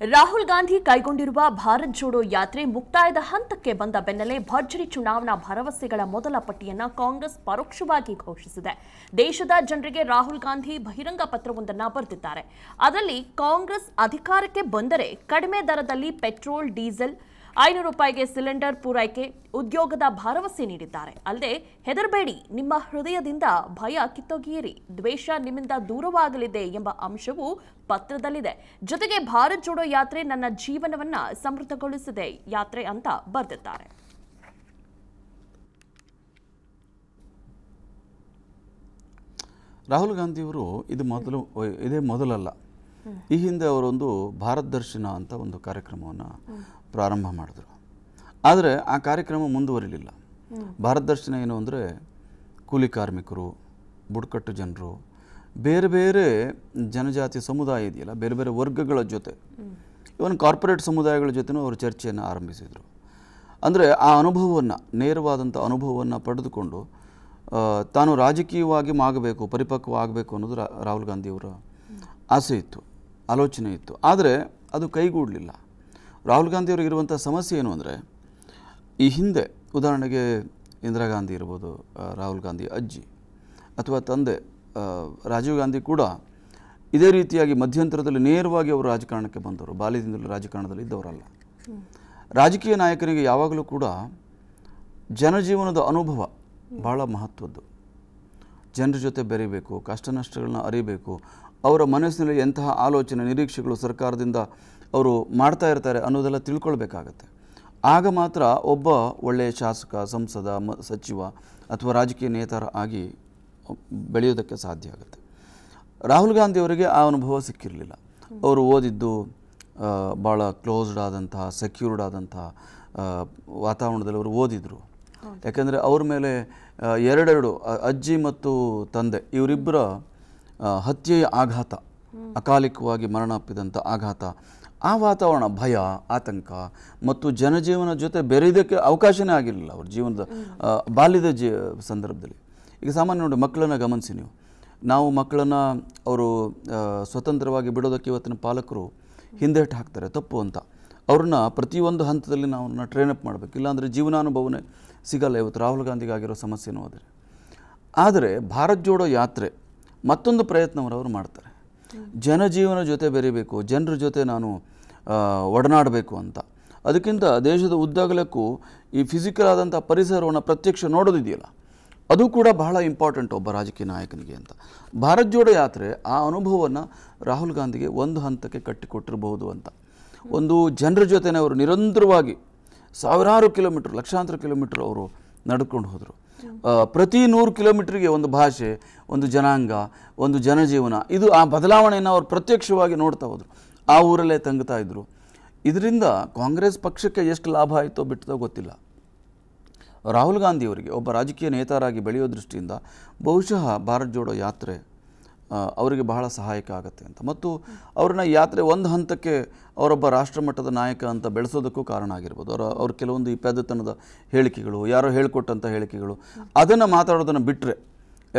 ರಾಹುಲ್ ಗಾಂಧಿ ಕೈಗೊಂಡಿರುವ ಭಾರತ್ ಜೋಡೋ ಯಾತ್ರೆ ಮುಕ್ತಾಯದ ಹಂತಕ್ಕೆ ಬಂದ ಬೆನ್ನಲ್ಲೇ ಭರ್ಜರಿ ಚುನಾವಣಾ ಭರವಸೆಗಳ ಮೊದಲ ಪಟ್ಟಿಯನ್ನ ಕಾಂಗ್ರೆಸ್ ಪರೋಕ್ಷವಾಗಿ ಘೋಷಿಸಿದೆ. ದೇಶದ ಜನರಿಗೆ ರಾಹುಲ್ ಗಾಂಧಿ ಬಹಿರಂಗ ಪತ್ರವೊಂದನ್ನು ಬರೆದಿದ್ದಾರೆ. ಅದರಲ್ಲಿ ಕಾಂಗ್ರೆಸ್ ಅಧಿಕಾರಕ್ಕೆ ಬಂದರೆ ಕಡಿಮೆ ದರದಲ್ಲಿ ಪೆಟ್ರೋಲ್, ಡೀಸೆಲ್ ಐನೂರು ರೂಪಾಯಿಗೆ ಸಿಲಿಂಡರ್ ಪೂರೈಕೆ, ಉದ್ಯೋಗದ ಭರವಸೆ ನೀಡಿದ್ದಾರೆ. ಅಲ್ಲದೆ, ಹೆದರಬೇಡಿ, ನಿಮ್ಮ ಹೃದಯದಿಂದ ಭಯ ಕಿತ್ತೊಗೆಯಿರಿ. ದ್ವೇಷ ನಿಮ್ಮಿಂದ ದೂರವಾಗಲಿದೆ ಎಂಬ ಅಂಶವು ಪತ್ರದಲ್ಲಿದೆ. ಜೊತೆಗೆ ಭಾರತ್ ಜೋಡೋ ಯಾತ್ರೆ ನನ್ನ ಜೀವನವನ್ನ ಸಮೃದ್ಧಗೊಳಿಸಿದೆ, ಯಾತ್ರೆ ಅಂತ ಬರೆದಿದ್ದಾರೆ. ರಾಹುಲ್ ಗಾಂಧಿಯವರು ಇದು ಮೊದಲು, ಇದೇ ಮೊದಲಲ್ಲ. ಈ ಹಿಂದೆ ಅವರೊಂದು ಭಾರತ್ ದರ್ಶನ ಅಂತ ಒಂದು ಕಾರ್ಯಕ್ರಮವನ್ನು ಪ್ರಾರಂಭ ಮಾಡಿದ್ರು. ಆದರೆ ಆ ಕಾರ್ಯಕ್ರಮ ಮುಂದುವರಿಲಿಲ್ಲ. ಭಾರತ ದರ್ಶನ ಏನು ಅಂದರೆ ಕೂಲಿ ಕಾರ್ಮಿಕರು, ಬುಡಕಟ್ಟು ಜನರು, ಬೇರೆ ಬೇರೆ ಜನಜಾತಿ ಸಮುದಾಯ ಇದೆಯಲ್ಲ, ಬೇರೆ ಬೇರೆ ವರ್ಗಗಳ ಜೊತೆ. ಇವನ್ ಕಾರ್ಪೊರೇಟ್ ಸಮುದಾಯಗಳ ಜೊತೆನೂ ಅವರು ಚರ್ಚೆಯನ್ನು ಆರಂಭಿಸಿದರು. ಅಂದರೆ ಆ ಅನುಭವವನ್ನು ನೇರವಾದಂಥ ಅನುಭವವನ್ನು ಪಡೆದುಕೊಂಡು ತಾನು ರಾಜಕೀಯವಾಗಿ ಆಗಬೇಕು ಪರಿಪಕ್ವ ಆಗಬೇಕು ಅನ್ನೋದು ರಾಹುಲ್ ಗಾಂಧಿಯವರ ಆಸೆ ಇತ್ತು, ಆಲೋಚನೆ ಇತ್ತು. ಆದರೆ ಅದು ಕೈಗೂಡಲಿಲ್ಲ. ರಾಹುಲ್ ಗಾಂಧಿ ಅವರಿಗೆ ಇರುವಂಥ ಸಮಸ್ಯೆ ಏನು ಅಂದರೆ, ಈ ಹಿಂದೆ ಉದಾಹರಣೆಗೆ ಇಂದಿರಾ ಗಾಂಧಿ ಇರ್ಬೋದು ರಾಹುಲ್ ಗಾಂಧಿ ಅಜ್ಜಿ ಅಥವಾ ತಂದೆ ರಾಜೀವ್ ಗಾಂಧಿ ಕೂಡ ಇದೇ ರೀತಿಯಾಗಿ ಮಧ್ಯಂತರದಲ್ಲಿ ನೇರವಾಗಿ ಅವರು ರಾಜಕಾರಣಕ್ಕೆ ಬಂದವರು, ಬಾಲ್ಯದಿಂದಲೂ ರಾಜಕಾರಣದಲ್ಲಿ ಇದ್ದವರಲ್ಲ. ರಾಜಕೀಯ ನಾಯಕನಿಗೆ ಯಾವಾಗಲೂ ಕೂಡ ಜನಜೀವನದ ಅನುಭವ ಬಹಳ ಮಹತ್ವದ್ದು. ಜನರ ಜೊತೆ ಬೆರೀಬೇಕು ಕಷ್ಟ ನಷ್ಟಗಳನ್ನ ಅರಿಬೇಕು. ಅವರ ಮನಸ್ಸಿನಲ್ಲಿ ಎಂತಹ ಆಲೋಚನೆ, ನಿರೀಕ್ಷೆಗಳು ಸರ್ಕಾರದಿಂದ ಅವರು ಮಾಡ್ತಾ ಇರ್ತಾರೆ ಅನ್ನೋದೆಲ್ಲ ತಿಳ್ಕೊಳ್ಬೇಕಾಗತ್ತೆ. ಆಗ ಮಾತ್ರ ಒಬ್ಬ ಒಳ್ಳೆಯ ಶಾಸಕ, ಸಂಸದ, ಮ, ಸಚಿವ ಅಥವಾ ರಾಜಕೀಯ ನೇತಾರ ಆಗಿ ಬೆಳೆಯೋದಕ್ಕೆ ಸಾಧ್ಯ ಆಗುತ್ತೆ. ರಾಹುಲ್ ಗಾಂಧಿಯವರಿಗೆ ಆ ಅನುಭವ ಸಿಕ್ಕಿರಲಿಲ್ಲ. ಅವರು ಓದಿದ್ದು ಭಾಳ ಕ್ಲೋಸ್ಡ್ ಆದಂತಹ, ಸೆಕ್ಯೂರ್ಡ್ ಆದಂತಹ ವಾತಾವರಣದಲ್ಲಿ ಅವರು ಓದಿದರು. ಯಾಕೆಂದರೆ ಅವ್ರ ಮೇಲೆ ಎರಡೆರಡು ಅಜ್ಜಿ ಮತ್ತು ತಂದೆ ಇವರಿಬ್ಬರ ಹತ್ಯೆಯ ಆಘಾತ ಅಕಾಲಿಕವಾಗಿ ಮರಣ ಅಪ್ಪಿದಂಥ ಆಘಾತ ಆ ವಾತಾವರಣ ಭಯ ಆತಂಕ ಮತ್ತು ಜನಜೀವನ ಜೊತೆ ಬೆರೆಯೋದಕ್ಕೆ ಅವಕಾಶನೇ ಆಗಿರಲಿಲ್ಲ ಅವ್ರ ಜೀವನದ ಬಾಲ್ಯದ ಜೀ ಸಂದರ್ಭದಲ್ಲಿ. ಈಗ ಸಾಮಾನ್ಯ ನೋಡಿ ಮಕ್ಕಳನ್ನು ಗಮನಿಸಿ ನೀವು. ನಾವು ಮಕ್ಕಳನ್ನು ಅವರು ಸ್ವತಂತ್ರವಾಗಿ ಬಿಡೋದಕ್ಕೆ ಇವತ್ತಿನ ಪಾಲಕರು ಹಿಂದೇಟು ಹಾಕ್ತಾರೆ ತಪ್ಪು ಅಂತ. ಅವ್ರನ್ನ ಪ್ರತಿಯೊಂದು ಹಂತದಲ್ಲಿ ನಾವು ಅವ್ರನ್ನ ಅಪ್ ಮಾಡಬೇಕು. ಇಲ್ಲಾಂದರೆ ಜೀವನಾನುಭವನೇ ಸಿಗಲ್ಲ ಇವತ್ತು ರಾಹುಲ್ ಗಾಂಧಿಗಾಗಿರೋ ಸಮಸ್ಯೆನೂ ಆದರೆ ಆದರೆ ಭಾರತ್ ಜೋಡೋ ಯಾತ್ರೆ ಮತ್ತೊಂದು ಪ್ರಯತ್ನವನ್ನು ಅವರು ಮಾಡ್ತಾರೆ. ಜನಜೀವನ ಜೊತೆ ಬೆರೀಬೇಕು, ಜನರ ಜೊತೆ ನಾನು ಒಡನಾಡಬೇಕು ಅಂತ. ಅದಕ್ಕಿಂತ ದೇಶದ ಉದ್ದಾಗಲಕ್ಕೂ ಈ ಫಿಸಿಕಲ್ ಆದಂಥ ಪರಿಸರವನ್ನು ಪ್ರತ್ಯಕ್ಷ ನೋಡೋದಿದೆಯಲ್ಲ? ಅದು ಕೂಡ ಬಹಳ ಇಂಪಾರ್ಟೆಂಟ್ ಒಬ್ಬ ರಾಜಕೀಯ ನಾಯಕನಿಗೆ ಅಂತ. ಭಾರತ್ ಜೋಡೋ ಯಾತ್ರೆ ಆ ಅನುಭವವನ್ನು ರಾಹುಲ್ ಗಾಂಧಿಗೆ ಒಂದು ಹಂತಕ್ಕೆ ಕಟ್ಟಿಕೊಟ್ಟಿರಬಹುದು ಅಂತ. ಒಂದು ಜನರ ಜೊತೆನೇ ಅವರು ನಿರಂತರವಾಗಿ ಸಾವಿರಾರು ಕಿಲೋಮೀಟ್ರ್, ಲಕ್ಷಾಂತರ ಕಿಲೋಮೀಟ್ರ್ ಅವರು ನಡ್ಕೊಂಡು ಹೋದರು. ಪ್ರತಿ ನೂರು ಕಿಲೋಮೀಟ್ರಿಗೆ ಒಂದು ಭಾಷೆ, ಒಂದು ಜನಾಂಗ, ಒಂದು ಜನಜೀವನ, ಇದು ಆ ಬದಲಾವಣೆಯನ್ನು ಅವರು ಪ್ರತ್ಯಕ್ಷವಾಗಿ ನೋಡ್ತಾ ಹೋದರು. ಆ ಊರಲ್ಲೇ ತಂಗುತ್ತಾ ಇದ್ದರು ಇದರಿಂದ ಕಾಂಗ್ರೆಸ್ ಪಕ್ಷಕ್ಕೆ ಎಷ್ಟು ಲಾಭ ಆಯಿತೋ ಬಿಟ್ಟದೋ ಗೊತ್ತಿಲ್ಲ. ರಾಹುಲ್ ಗಾಂಧಿಯವರಿಗೆ ಒಬ್ಬ ರಾಜಕೀಯ ನೇತಾರಾಗಿ ಬೆಳೆಯೋ ದೃಷ್ಟಿಯಿಂದ ಬಹುಶಃ ಭಾರತ್ ಜೋಡೋ ಯಾತ್ರೆ ಅವರಿಗೆ ಬಹಳ ಸಹಾಯಕ ಆಗುತ್ತೆ ಅಂತ. ಮತ್ತು ಅವ್ರನ್ನ ಯಾತ್ರೆ ಒಂದು ಹಂತಕ್ಕೆ ಅವರೊಬ್ಬ ರಾಷ್ಟ್ರಮಟ್ಟದ ನಾಯಕ ಅಂತ ಬೆಳೆಸೋದಕ್ಕೂ ಕಾರಣ ಆಗಿರ್ಬೋದು. ಅವರ, ಅವ್ರ ಕೆಲವೊಂದು ಈ ಪೆದ್ದತನದ ಹೇಳಿಕೆಗಳು, ಯಾರೋ ಹೇಳಿಕೊಟ್ಟಂಥ ಹೇಳಿಕೆಗಳು, ಅದನ್ನು ಮಾತಾಡೋದನ್ನು ಬಿಟ್ಟರೆ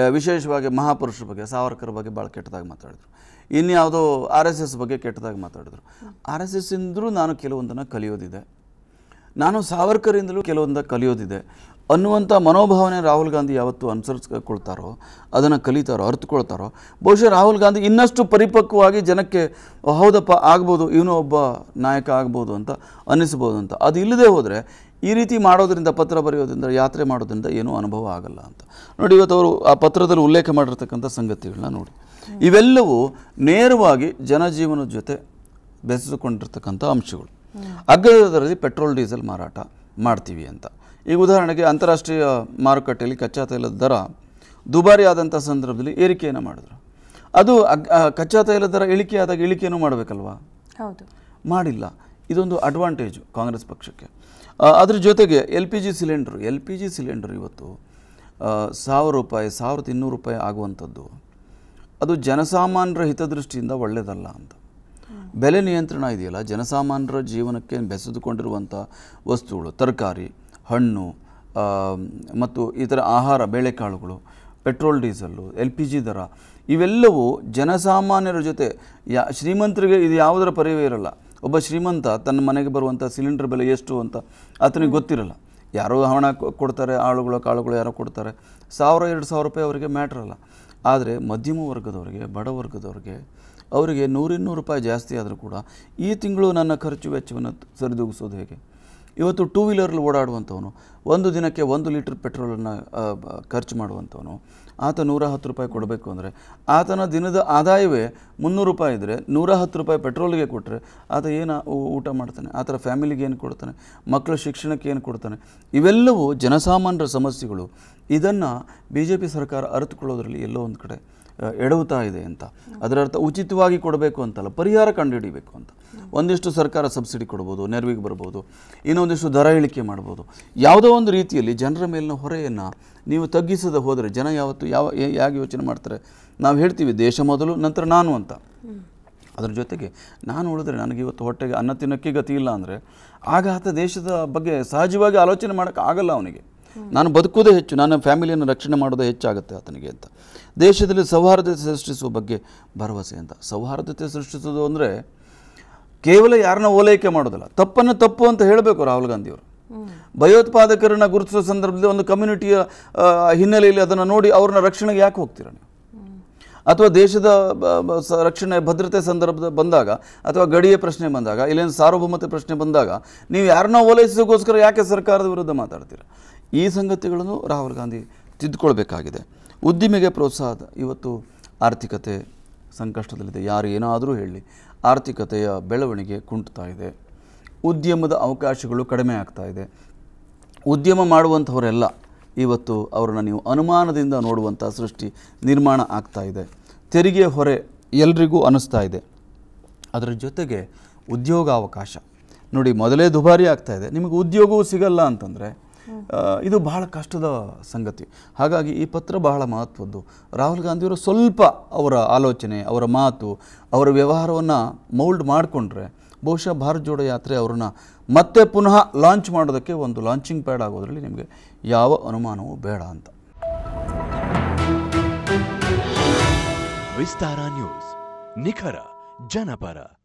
ವಿಶೇಷವಾಗಿ ಮಹಾಪುರುಷರ ಬಗ್ಗೆ, ಸಾವರ್ಕರ್ ಬಗ್ಗೆ ಭಾಳ ಕೆಟ್ಟದಾಗಿ ಮಾತಾಡಿದರು. ಇನ್ಯಾವುದೋ ಆರ್ ಎಸ್ ಎಸ್ ಬಗ್ಗೆ ಕೆಟ್ಟದಾಗಿ ಮಾತಾಡಿದ್ರು. ಆರ್ ಎಸ್ ಎಸ್ ಇಂದರೂ ನಾನು ಕೆಲವೊಂದನ್ನು ಕಲಿಯೋದಿದೆ. ನಾನು ಸಾವರ್ಕರಿಂದಲೂ ಕೆಲವೊಂದು ಕಲಿಯೋದಿದೆ. ಅನ್ನುವಂಥ ಮನೋಭಾವನೆ ರಾಹುಲ್ ಗಾಂಧಿ ಯಾವತ್ತು ಅನುಸರಿಸ್ಕೊಳ್ತಾರೋ, ಅದನ್ನು ಕಲಿತಾರೋ ಅರ್ಥಕೊಳ್ತಾರೋ ಬಹುಶಃ ರಾಹುಲ್ ಗಾಂಧಿ ಇನ್ನಷ್ಟು ಪರಿಪಕ್ವವಾಗಿ ಜನಕ್ಕೆ ಹೌದಪ್ಪ, ಆಗ್ಬೋದು, ಇವನು ಒಬ್ಬ ನಾಯಕ ಆಗ್ಬೋದು ಅಂತ ಅನ್ನಿಸ್ಬೋದು ಅಂತ. ಅದು ಇಲ್ಲದೆ ಹೋದರೆ ಈ ರೀತಿ ಮಾಡೋದ್ರಿಂದ, ಪತ್ರ ಬರೆಯೋದ್ರಿಂದ, ಯಾತ್ರೆ ಮಾಡೋದ್ರಿಂದ ಏನೂ ಅನುಭವ ಆಗಲ್ಲ ಅಂತ. ನೋಡಿ, ಇವತ್ತು ಅವರು ಆ ಪತ್ರದಲ್ಲಿ ಉಲ್ಲೇಖ ಮಾಡಿರ್ತಕ್ಕಂಥ ಸಂಗತಿಗಳನ್ನ ನೋಡಿ. ಇವೆಲ್ಲವೂ ನೇರವಾಗಿ ಜನಜೀವನದ ಜೊತೆ ಬೆಸೆದುಕೊಂಡಿರ್ತಕ್ಕಂಥ ಅಂಶಗಳು. ಅಗ್ಗದರಲ್ಲಿ ಪೆಟ್ರೋಲ್, ಡೀಸೆಲ್ ಮಾರಾಟ ಮಾಡ್ತೀವಿ ಅಂತ. ಈಗ ಉದಾಹರಣೆಗೆ ಅಂತಾರಾಷ್ಟ್ರೀಯ ಮಾರುಕಟ್ಟೆಯಲ್ಲಿ ಕಚ್ಚಾ ತೈಲದ ದರ ದುಬಾರಿ ಆದಂಥ ಸಂದರ್ಭದಲ್ಲಿ ಏರಿಕೆಯನ್ನು ಮಾಡಿದ್ರು. ಅದು ಕಚ್ಚಾ ತೈಲದ ದರ ಇಳಿಕೆ ಆದಾಗ ಇಳಿಕೆಯೂ ಮಾಡಬೇಕಲ್ವಾ? ಹೌದು. ಮಾಡಿಲ್ಲ. ಇದೊಂದು ಅಡ್ವಾಂಟೇಜು ಕಾಂಗ್ರೆಸ್ ಪಕ್ಷಕ್ಕೆ. ಅದ್ರ ಜೊತೆಗೆ L P G cylinder L P G cylinder ಇವತ್ತು ಸಾವಿರ ರೂಪಾಯಿ ಸಾವಿರದ ಇನ್ನೂರು ರೂಪಾಯಿ ಆಗುವಂಥದ್ದು. ಅದು ಜನಸಾಮಾನ್ಯರ ಹಿತದೃಷ್ಟಿಯಿಂದ ಒಳ್ಳೆಯದಲ್ಲ ಅಂತ. ಬೆಲೆ ನಿಯಂತ್ರಣ ಇದೆಯಲ್ಲ? ಜನಸಾಮಾನ್ಯರ ಜೀವನಕ್ಕೆ ಬೆಸೆದುಕೊಂಡಿರುವಂಥ ವಸ್ತುಗಳು ತರಕಾರಿ ಹಣ್ಣು ಮತ್ತು ಇತರ ಆಹಾರ, ಬೇಳೆಕಾಳುಗಳು, petrol, diesel, L P G ದರ, ಇವೆಲ್ಲವೂ ಜನಸಾಮಾನ್ಯರ ಜೊತೆ ಯಾ, ಶ್ರೀಮಂತರಿಗೆ ಇದು ಯಾವುದರ ಪರಿವೇ ಇರಲ್ಲ. ಒಬ್ಬ ಶ್ರೀಮಂತ ತನ್ನ ಮನೆಗೆ ಬರುವಂಥ ಸಿಲಿಂಡರ್ ಬೆಲೆ ಎಷ್ಟು ಅಂತ ಆತನಿಗೆ ಗೊತ್ತಿರಲ್ಲ. ಯಾರೋ ಹಣ ಕೊಡ್ತಾರೆ, ಆಳುಗಳು, ಕಾಳುಗಳು ಯಾರೋ ಕೊಡ್ತಾರೆ. ಸಾವಿರ, ಎರಡು ಸಾವಿರ ರೂಪಾಯಿ ಅವರಿಗೆ ಮ್ಯಾಟ್ರ್ ಅಲ್ಲ. ಆದರೆ ಮಧ್ಯಮ ವರ್ಗದವರಿಗೆ, ಬಡ ವರ್ಗದವರಿಗೆ ಅವರಿಗೆ ನೂರಿನ್ನೂರು ರೂಪಾಯಿ ಜಾಸ್ತಿ ಆದರೂ ಕೂಡ ಈ ತಿಂಗಳು ನನ್ನ ಖರ್ಚು ವೆಚ್ಚವನ್ನು ಸರಿದೂಗಿಸೋದು ಹೇಗೆ? ಇವತ್ತು ಟೂ ವೀಲರ್ಲಿ ಓಡಾಡುವಂಥವನು, ಒಂದು ದಿನಕ್ಕೆ ಒಂದು ಲೀಟ್ರ್ ಪೆಟ್ರೋಲನ್ನು ಖರ್ಚು ಮಾಡುವಂಥವನು, ಆತ ನೂರ ಹತ್ತು ರೂಪಾಯಿ ಕೊಡಬೇಕು ಅಂದರೆ, ಆತನ ದಿನದ ಆದಾಯವೇ ಮುನ್ನೂರು ರೂಪಾಯಿ ಇದ್ದರೆ ನೂರ ಹತ್ತು ರೂಪಾಯಿ ಪೆಟ್ರೋಲ್ಗೆ ಕೊಟ್ಟರೆ ಆತ ಏನು ಊಟ ಮಾಡ್ತಾನೆ, ಆತರ ಫ್ಯಾಮಿಲಿಗೆ ಏನು ಕೊಡ್ತಾನೆ ಮಕ್ಕಳ ಶಿಕ್ಷಣಕ್ಕೆ ಏನು ಕೊಡ್ತಾನೆ, ಇವೆಲ್ಲವೂ ಜನಸಾಮಾನ್ಯರ ಸಮಸ್ಯೆಗಳು. ಇದನ್ನು ಬಿ ಜೆ ಪಿ ಸರ್ಕಾರ ಅರಿತುಕೊಳ್ಳೋದ್ರಲ್ಲಿ ಎಲ್ಲೋ ಒಂದು ಕಡೆ. ಎಡವುತ್ತಾ ಇದೆ ಅಂತ. ಅದರ ಅರ್ಥ ಉಚಿತವಾಗಿ ಕೊಡಬೇಕು ಅಂತಲ್ಲ, ಪರಿಹಾರ ಕಂಡುಹಿಡಿಬೇಕು ಅಂತ. ಒಂದಿಷ್ಟು ಸರ್ಕಾರ ಸಬ್ಸಿಡಿ ಕೊಡ್ಬೋದು, ನೆರವಿಗೆ ಬರ್ಬೋದು, ಇನ್ನೊಂದಿಷ್ಟು ದರ ಇಳಿಕೆ ಮಾಡ್ಬೋದು. ಯಾವುದೋ ಒಂದು ರೀತಿಯಲ್ಲಿ ಜನರ ಮೇಲಿನ ಹೊರೆಯನ್ನು ನೀವು ತಗ್ಗಿಸದ ಹೋದರೆ ಜನ ಯಾವತ್ತು ಯಾವ ಹೇಗೆ ಯೋಚನೆ ಮಾಡ್ತಾರೆ? ನಾವು ಹೇಳ್ತೀವಿ, ದೇಶ ಮೊದಲು, ನಂತರ ನಾನು ಅಂತ. ಅದರ ಜೊತೆಗೆ ನಾನು ಉಳಿದ್ರೆ ನನಗೆ ಇವತ್ತು ಹೊಟ್ಟೆಗೆ ಅನ್ನ ತಿನ್ನೋಕ್ಕೆ ಗತಿ ಇಲ್ಲ ಅಂದರೆ ಆಗ ಆತ ದೇಶದ ಬಗ್ಗೆ ಸಹಜವಾಗಿ ಆಲೋಚನೆ ಮಾಡೋಕ್ಕೆ ಆಗಲ್ಲ ಅವನಿಗೆ. ನಾನು ಬದುಕೋದೇ ಹೆಚ್ಚು, ನನ್ನ ಫ್ಯಾಮಿಲಿಯನ್ನು ರಕ್ಷಣೆ ಮಾಡೋದೇ ಹೆಚ್ಚಾಗುತ್ತೆ ಆತನಿಗೆ ಅಂತ. ದೇಶದಲ್ಲಿ ಸೌಹಾರ್ದತೆ ಸೃಷ್ಟಿಸುವ ಬಗ್ಗೆ ಭರವಸೆ ಅಂತ. ಸೌಹಾರ್ದತೆ ಸೃಷ್ಟಿಸೋದು ಅಂದರೆ ಕೇವಲ ಯಾರನ್ನ ಓಲೈಕೆ ಮಾಡೋದಲ್ಲ ತಪ್ಪನ್ನು ತಪ್ಪು ಅಂತ ಹೇಳಬೇಕು ರಾಹುಲ್ ಗಾಂಧಿಯವರು. ಭಯೋತ್ಪಾದಕರನ್ನ ಗುರುತಿಸೋ ಸಂದರ್ಭದಲ್ಲಿ ಒಂದು ಕಮ್ಯುನಿಟಿಯ ಹಿನ್ನೆಲೆಯಲ್ಲಿ ಅದನ್ನು ನೋಡಿ ಅವ್ರನ್ನ ರಕ್ಷಣೆಗೆ ಯಾಕೆ ಹೋಗ್ತೀರ ನೀವು? ಅಥವಾ ದೇಶದ ರಕ್ಷಣೆ, ಭದ್ರತೆ ಸಂದರ್ಭದ ಬಂದಾಗ ಅಥವಾ ಗಡಿಯ ಪ್ರಶ್ನೆ ಬಂದಾಗ, ಇಲ್ಲೇನು ಸಾರ್ವಭೌಮತೆ ಪ್ರಶ್ನೆ ಬಂದಾಗ, ನೀವು ಯಾರನ್ನ ಓಲೈಸೋಕ್ಕೋಸ್ಕರ ಯಾಕೆ ಸರ್ಕಾರದ ವಿರುದ್ಧ ಮಾತಾಡ್ತೀರ? ಈ ಸಂಗತಿಗಳನ್ನು ರಾಹುಲ್ ಗಾಂಧಿ ತಿದ್ದುಕೊಳ್ಬೇಕಾಗಿದೆ. ಉದ್ದಿಮೆಗೆ ಪ್ರೋತ್ಸಾಹ ಇವತ್ತು ಆರ್ಥಿಕತೆ ಸಂಕಷ್ಟದಲ್ಲಿದೆ. ಯಾರು ಏನಾದರೂ ಹೇಳಿ ಆರ್ಥಿಕತೆಯ ಬೆಳವಣಿಗೆ ಕುಂಟ್ತಾ ಇದೆ. ಉದ್ಯಮದ ಅವಕಾಶಗಳು ಕಡಿಮೆ ಆಗ್ತಾ ಇದೆ. ಉದ್ಯಮ ಮಾಡುವಂಥವರೆಲ್ಲ ಇವತ್ತು ಅವರನ್ನು ನೀವು ಅನುಮಾನದಿಂದ ನೋಡುವಂಥ ಸೃಷ್ಟಿ ನಿರ್ಮಾಣ ಆಗ್ತಾ ಇದೆ. ತೆರಿಗೆ ಹೊರೆ ಎಲ್ರಿಗೂ ಅನ್ನಿಸ್ತಾ ಇದೆ. ಅದರ ಜೊತೆಗೆ ಉದ್ಯೋಗಾವಕಾಶ. ನೋಡಿ, ಮೊದಲೇ ದುಬಾರಿ ಆಗ್ತಾ ಇದೆ. ನಿಮಗೆ ಉದ್ಯೋಗವೂ ಸಿಗಲ್ಲ ಅಂತಂದರೆ ಇದು ಬಹಳ ಕಷ್ಟದ ಸಂಗತಿ. ಹಾಗಾಗಿ ಈ ಪತ್ರ ಬಹಳ ಮಹತ್ವದ್ದು. ರಾಹುಲ್ ಗಾಂಧಿಯವರು ಸ್ವಲ್ಪ ಅವರ ಆಲೋಚನೆ, ಅವರ ಮಾತು, ಅವರ ವ್ಯವಹಾರವನ್ನು ಮೌಲ್ಡ್ ಮಾಡಿಕೊಂಡ್ರೆ ಬಹುಶಃ ಭಾರತ್ ಜೋಡೋ ಯಾತ್ರೆ ಅವ್ರನ್ನ ಮತ್ತೆ ಪುನಃ ಲಾಂಚ್ ಮಾಡೋದಕ್ಕೆ ಒಂದು ಲಾಂಚಿಂಗ್ ಪ್ಯಾಡ್ ಆಗೋದ್ರಲ್ಲಿ ನಿಮಗೆ ಯಾವ ಅನುಮಾನವೂ ಬೇಡ ಅಂತ. ವಿಸ್ತಾರ ನ್ಯೂಸ್. ನಿಖರ, ಜನಪರ.